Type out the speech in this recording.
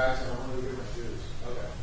tax, on shoes. Okay.